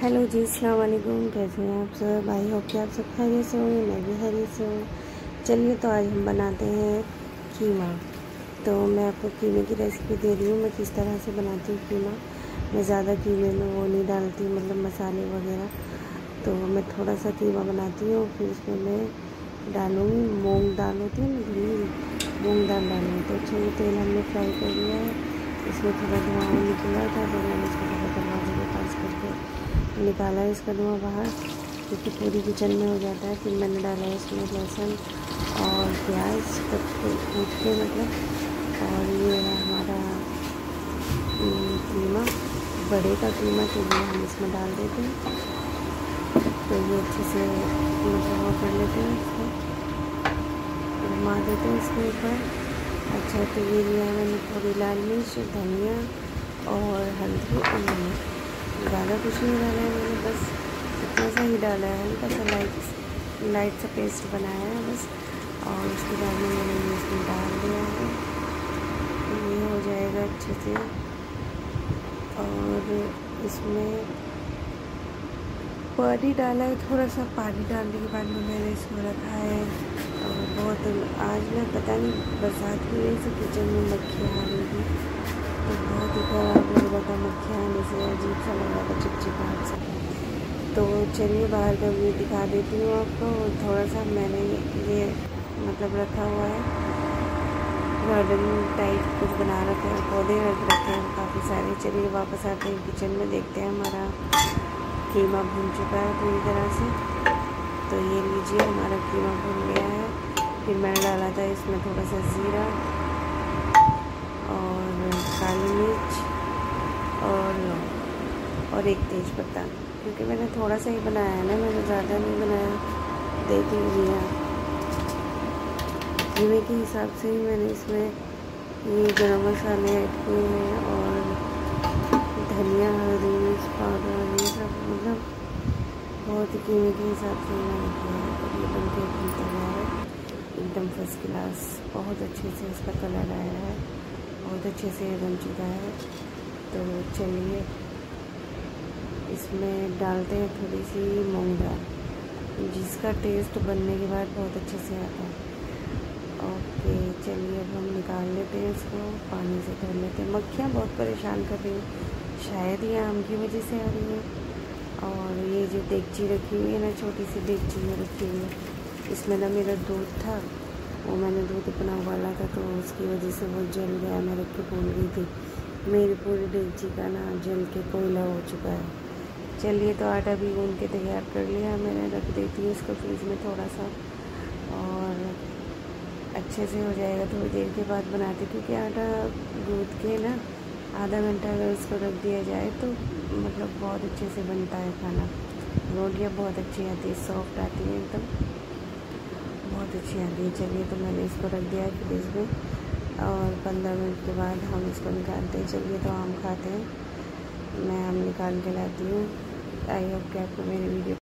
Hello जी, अस्सलाम वालेकुम। कैसे हैं आप सब? भाई हो कि आप सब खैरियत से होंगे, मैं भी खैरियत से हूँ। चलिए तो आज हम बनाते हैं कीमा। तो मैं आपको कीमे की रेसिपी दे रही हूँ। मैं किस तरह से बनाती हूँ कीमा? मैं ज़्यादा कीमे में वो नहीं डालती मतलब मसाले वगैरह। तो मैं थोड़ा सा कीमा बनाती हूँ, फिर उसमें मैं डालूँगी मूँग दाल होती है ना, मूँग दाल डालूँगी। तो चलिए तेल हमने फ्राई कर लिया है। इसमें थोड़ा धुआँ निकला था तो मैंने इसको थोड़ा दरवाजे के पास करके निकाला इसका धुआँ बाहर, क्योंकि पूरी किचन में हो जाता है। फिर मैंने डाला है इसमें लहसुन और प्याज कूट के मतलब और ये है हमारा कीमा, बड़े का कीमा के लिए हम इसमें डाल देते हैं। तो ये अच्छे से मतलब कर लेते हैं इसको। घुमा देते हैं इसके ऊपर। अच्छा तो ये लिया है मैंने थोड़ी लाल मिर्च, धनिया और हल्दी और नमक ज़्यादा कुछ नहीं डाला है मैंने, बस इतना सा ही डाला है। हल्का सा लाइट लाइट सा पेस्ट बनाया है बस और उसके बाद में मैंने ये इसमें डाल दिया है। ये हो जाएगा अच्छे से। और इसमें पानी डाला है, थोड़ा सा पानी डालने के बाद में मैंने इसमें रखा है बहुत, आज मैं पता नहीं, बरसात की वजह से किचन में मक्खियाँ आ रही थी। तो बहुत ही खराब लग रहा था, मक्खियाँ आने से अजीब सा लग रहा था, चिपचिपाहट सा। तो चलिए बाहर का व्यू दिखा देती हूँ आपको, थोड़ा सा मैंने ये मतलब रखा हुआ है। गार्डन टाइप कुछ बना रखे हैं, पौधे रख रखे हैं काफ़ी सारे। चलिए वापस आते हैं किचन में, देखते हैं हमारा कीमा भून चुका है पूरी तरह से। तो ये लीजिए, हमारा कीमा भून गया है। फिर मैंने डाला था इसमें थोड़ा सा ज़ीरा और काली मिर्च और और एक तेज पत्ता क्योंकि मैंने थोड़ा सा ही बनाया है ना, मैंने ज़्यादा नहीं बनाया। देख लीजिए कीमे के हिसाब से ही मैंने इसमें ये गरम मसाले ऐड किए हैं और धनिया, हल्दी मिर्च, पाउडर, ये सब मतलब बहुत ही कीमे के हिसाब से मैंने किया है गया है। एकदम फ़र्स्ट क्लास बहुत अच्छे से इसका कलर आया है, बहुत अच्छे से बन चुका है। तो चलिए, इसमें डालते हैं थोड़ी सी मूंग दाल, जिसका टेस्ट बनने के बाद बहुत अच्छे से आता है। ओके, चलिए अब हम निकाल लेते हैं इसको, पानी से धो लेते हैं। मक्खियाँ बहुत परेशान कर रही हैं, शायद ये आम की वजह से आ रही है। देगची रखी हुई है, ना छोटी सी देगची में रखी हुई है। इसमें ना मेरा दूध था, वो मैंने दूध अपना उबाला था तो उसकी वजह से वो जल गया मैं रख के भूल गई थी। मेरी पूरी डेगची का ना जल के कोयला हो चुका है। चलिए तो आटा भी गून के तैयार कर लिया, मैंने रख देती हूँ इसको फ्रिज में थोड़ा सा, और अच्छे से हो जाएगा। थोड़ी देर के बाद बनाती क्योंकि आटा गूँध के ना आधा घंटा अगर इसको रख दिया जाए तो मतलब बहुत अच्छे से बनता है खाना। रोटियाँ बहुत अच्छी आती है सॉफ्ट आती है एकदम। बहुत अच्छी आती है। चलिए तो मैंने इसको रख दिया है फ्रिज में और पंद्रह मिनट के बाद हम इसको निकालते हैं। चलिए तो आम खाते हैं। मैं आम निकाल के लाती हूँ। आई होप कि आपको मेरी वीडियो